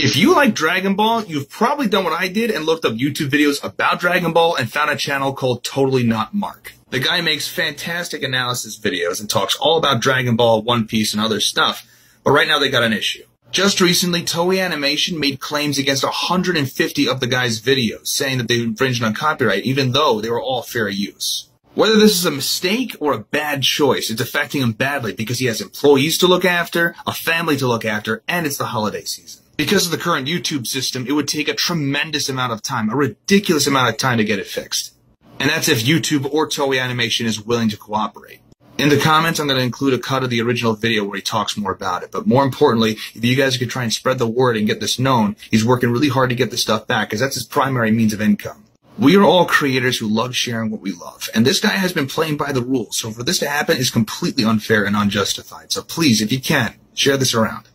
If you like Dragon Ball, you've probably done what I did and looked up YouTube videos about Dragon Ball and found a channel called Totally Not Mark. The guy makes fantastic analysis videos and talks all about Dragon Ball, One Piece, and other stuff. But right now they got an issue. Just recently, Toei Animation made claims against 150 of the guy's videos, saying that they infringed on copyright, even though they were all fair use. Whether this is a mistake or a bad choice, it's affecting him badly because he has employees to look after, a family to look after, and it's the holiday season. Because of the current YouTube system, it would take a tremendous amount of time, a ridiculous amount of time to get it fixed. And that's if YouTube or Toei Animation is willing to cooperate. In the comments, I'm going to include a cut of the original video where he talks more about it. But more importantly, if you guys could try and spread the word and get this known, he's working really hard to get this stuff back because that's his primary means of income. We are all creators who love sharing what we love. And this guy has been playing by the rules. So for this to happen is completely unfair and unjustified. So please, if you can, share this around.